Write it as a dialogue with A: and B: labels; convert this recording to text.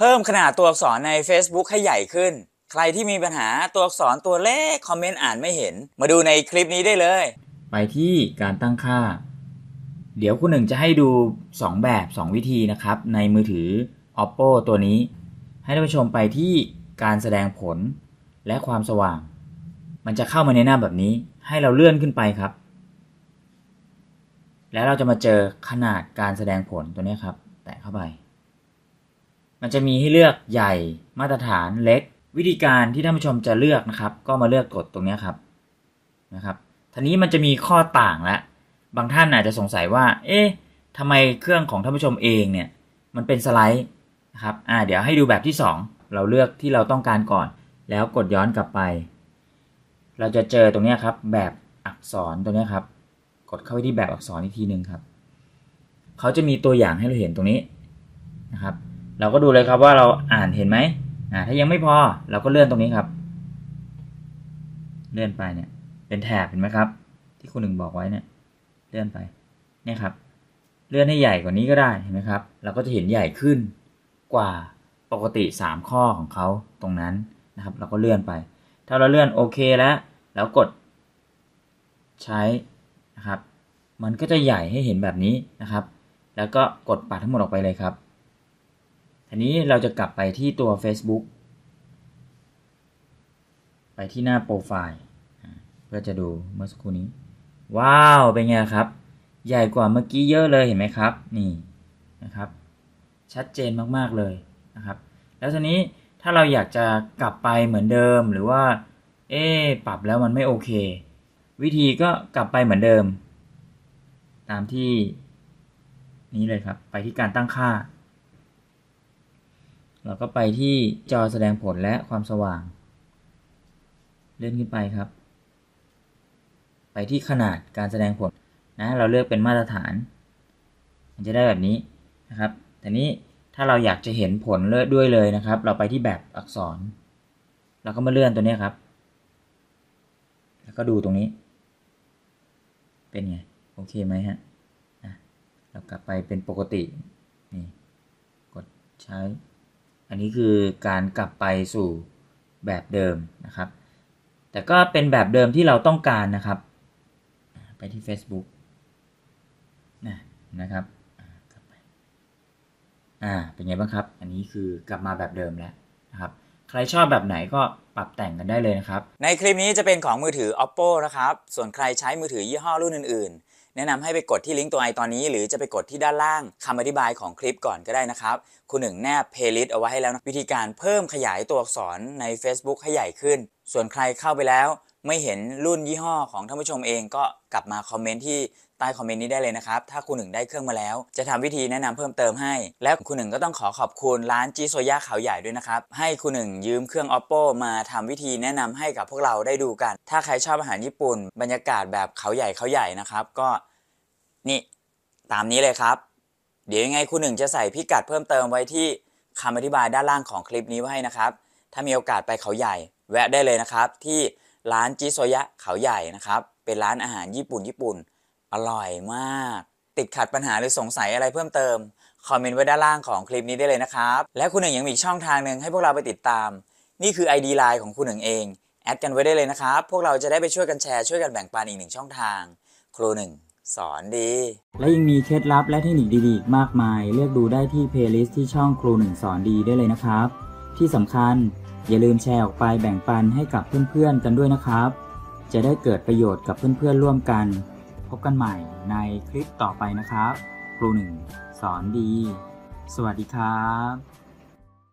A: เพิ่มขนาดตัวอักษรใน Facebook ให้ใหญ่ขึ้น ใครที่มีปัญหาตัวอักษรตัวเล็กคอมเมนต์อ่านไม่เห็น มาดูในคลิปนี้ได้เลย
B: ไปที่การตั้งค่า เดี๋ยวคุณหนึ่งจะให้ดู 2 แบบ 2 วิธีนะครับ ในมือถือ oppo ตัวนี้ ให้ท่านผู้ชมไปที่การแสดงผลและความสว่าง มันจะเข้ามาในหน้าแบบนี้ ให้เราเลื่อนขึ้นไปครับ แล้วเราจะมาเจอขนาดการแสดงผลตัวนี้ครับ แตะเข้าไป มันจะมีให้เลือกใหญ่มาตรฐานเล็ก วิธีการที่ท่านผู้ชมจะเลือกนะครับ ก็มาเลือกกดตรงนี้ครับนะครับทีนี้มันจะมีข้อต่างแล้วบางท่านอาจจะสงสัยว่า เอ๊ะทำไมเครื่องของท่านผู้ชมเองเนี่ยมันเป็นสไลด์นะครับอ่าเดี๋ยวให้ดูแบบที่ 2 เราเลือกที่เราต้องการก่อน แล้วกดย้อนกลับไป เราจะเจอตรงนี้ครับ แบบอักษรตรงนี้ครับ กดเข้าไปที่แบบอักษรอีกทีหนึ่งครับเขาจะมีตัวอย่างให้เราเห็นตรงนี้นะครับ เราก็ดูเลยครับว่าเราอ่านเห็นไหมอ่าถ้ายังไม่พอเราก็เลื่อนตรงนี้ครับ เลื่อนไปเนี่ยเป็นแถบเห็นไหมครับ ที่คุณหนึ่งบอกไว้เนี่ย เลื่อนไปเนี่ยครับ เลื่อนให้ใหญ่กว่านี้ก็ได้เห็นไหมครับ เราก็จะเห็นใหญ่ขึ้นกว่าปกติ 3 ข้อของเขาตรงนั้นนะครับ เราก็เลื่อนไป ถ้าเราเลื่อนโอเคแล้ว แล้วกดใช้นะครับ มันก็จะใหญ่ให้เห็นแบบนี้นะครับ แล้วก็กดปัดทั้งหมดออกไปเลยครับ ทีนี้เราจะกลับไปที่ตัว Facebook ไปที่หน้าโปรไฟล์เพื่อจะดูเมื่อสักครู่นี้ ว้าว เป็นไงครับ ใหญ่กว่าเมื่อกี้เยอะเลยเห็นไหมครับ นี่นะครับ ชัดเจนมากๆเลยนะครับ แล้วทีนี้ถ้าเราอยากจะกลับไปเหมือนเดิมหรือว่า เอ๊ปรับแล้วมันไม่โอเค วิธีก็กลับไปเหมือนเดิม ตามที่นี้เลยครับ ไปที่การตั้งค่า เราก็ไปที่จอแสดงผลและความสว่าง เลื่อนขึ้นไปครับ ไปที่ขนาดการแสดงผลนะเราเลือกเป็นมาตรฐาน มันจะได้แบบนี้นะครับแต่นี้ถ้าเราอยากจะเห็นผลเลือด้วยเลยนะครับ เราไปที่แบบอักษร เราก็มาเลื่อนตัวนี้ครับ แล้วก็ดูตรงนี้ เป็นไง โอเคไหมฮะเรากลับไปเป็นปกตินี่กดใช้ อันนี้คือการกลับไปสู่แบบเดิมนะครับ แต่ก็เป็นแบบเดิมที่เราต้องการนะครับ ไปที่ Facebook นะนะครับกลับไปอ่าเป็นไงบ้างครับ อันนี้คือกลับมาแบบเดิมแล้วนะครับ ใครชอบแบบไหนก็ปรับแต่งกันได้เลยนะครับ
A: ในคลิปนี้จะเป็นของมือถือ oppo นะครับ ส่วนใครใช้มือถือยี่ห้อรุ่นอื่นๆ แนะนำให้ไปกดที่ลิงก์ตัว i ตอนนี้ หรือจะไปกดที่ด้านล่างคำอธิบายของคลิปก่อนก็ได้นะครับครูหนึ่งแนบเพลย์ลิสต์เอาไว้ให้แล้วนะวิธีการเพิ่มขยายตัวอักษรใน Facebook ให้ใหญ่ขึ้น ส่วนใครเข้าไปแล้ว ไม่เห็นรุ่นยี่ห้อของท่านผู้ชมเองก็กลับมาคอมเมนต์ที่ใต้คอมเมนต์นี้ได้เลยนะครับ ถ้าคุณหนึ่งได้เครื่องมาแล้ว จะทำวิธีแนะนำเพิ่มเติมให้ และคุณหนึ่งก็ต้องขอขอบคุณร้านจีโซย่าเขาใหญ่ด้วยนะครับ ให้คุณหนึ่งยืมเครื่อง oppo มาทำวิธีแนะนำให้กับพวกเราได้ดูกัน ถ้าใครชอบอาหารญี่ปุ่น บรรยากาศแบบเขาใหญ่เขาใหญ่นะครับ ก็ นี่ตามนี้เลยครับ เดี๋ยวยังไงคุณหนึ่งจะใส่พิกัดเพิ่มเติมไว้ที่คำอธิบายด้านล่างของคลิปนี้ไว้ให้นะครับ ถ้ามีโอกาสไปเขาใหญ่ แวะได้เลยนะครับ ที่ร้านจิโซยะเขาใหญ่นะครับ เป็นร้านอาหารญี่ปุ่นญี่ปุ่น อร่อยมาก ติดขัดปัญหาหรือสงสัยอะไรเพิ่มเติม คอมเมนต์ไว้ด้านล่างของคลิปนี้ได้เลยนะครับ และคุณหนึ่งยังมีอีกช่องทางหนึ่งให้พวกเราไปติดตาม นี่คือ ID Line ของคุณหนึ่งเอง แอดกันไว้ได้เลยนะครับ พวกเราจะได้ไปช่วยกันแชร์ช่วยกันแบ่งปันอีกหนึ่งช่องทาง ครูหนึ่ง สอนดี
B: และยังมีเคล็ดลับและเทคนิคดีๆ มากมาย เลือกดูได้ที่เพลย์ลิสต์ที่ช่องครูหนึ่งสอนดีได้เลยนะครับ ที่สำคัญอย่าลืมแชร์ออกไปแบ่งปันให้กับเพื่อนๆกันด้วยนะครับ จะได้เกิดประโยชน์กับเพื่อนๆร่วมกัน พบกันใหม่ในคลิปต่อไปนะครับ ครูหนึ่งสอนดี สวัสดีครับ